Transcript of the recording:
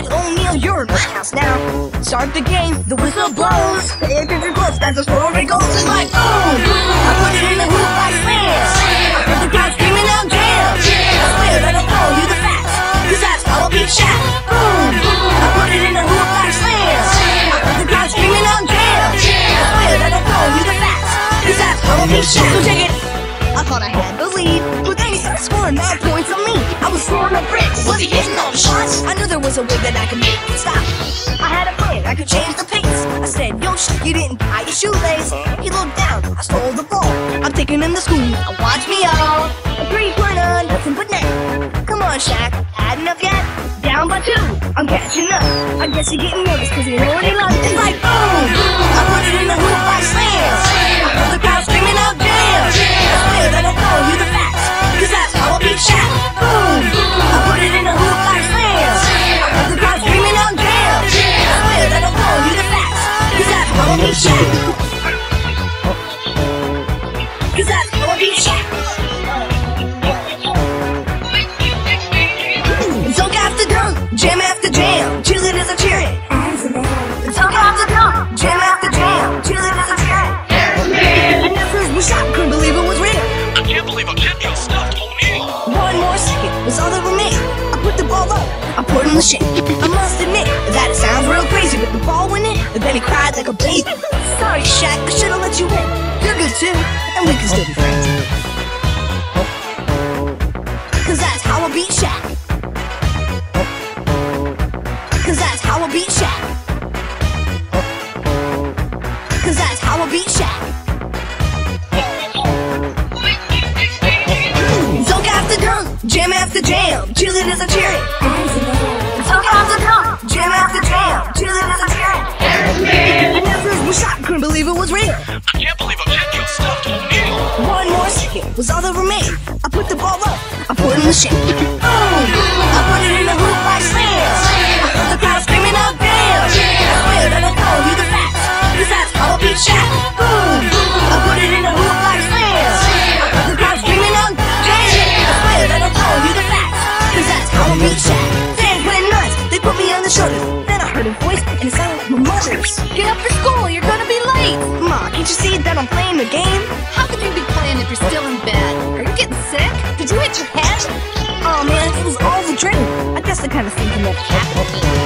Said O'Neal, you're in my house now. Start the game, the whistle blows. Pay attention close, as the story goes. It's like boom. I put it in the hoop, I slam. I heard the crowd screaming out jam. I swear that I'll tell you the facts. Cause that's how I beat Shaq. Boom. I put it in the hoop, I slam. I heard the crowd screaming out jam. I swear that I'll tell you the facts. Cause that's how I beat Shaq. So check it. I thought I had the lead, but then he started scoring mad points on me. I was throwing up bricks. Was he hitting all the shots? I there was a way that I could make it stop. I had a plan, I could change the pace. I said, Yo, sh- you didn't tie your shoelace. He looked down, I stole the ball. I'm taking him to school, now watch me out. A three nothing but net. Come on, Shaq, had enough yet? Down by two, I'm catching up. I guess you're getting nervous because you already lost. It's like boom! I put it in the hoop, that's how I beat Shaq. Cause that's how I beat Shaq. Dunk after jam after jam, cheerleaders are cheering. Dunk after dunk, jam after jam, cheerleaders are cheering. And at first we couldn't believe it was real. I can't believe a kid got stuffed O'Neal. One more second was all that remained. I put in the shit. I must admit that it sounds real crazy, but the ball went in, and then he cried like a baby. Sorry, Shaq, I should've let you in. You're good too, and we can still be friends. Cause that's how I beat Shaq. Cause that's how I beat Shaq. Cause that's how I beat Shaq. Jam after jam, cheerleaders are cheering. Dunk after dunk, jam after jam, cheerleaders are cheering. And first we shot, couldn't believe it was real. I can't believe a kid got stuffed O'Neal. One more second was all that remained. I put the ball up, I put in the shit. Boom! A voice and it sounded like my mother's. Get up for school, you're gonna be late. Ma, can't you see that I'm playing the game? How could you be playing if you're still in bed? Are you getting sick? Did you hit your head? Oh man, it was all a dream. I guess the kind of thing can never happen.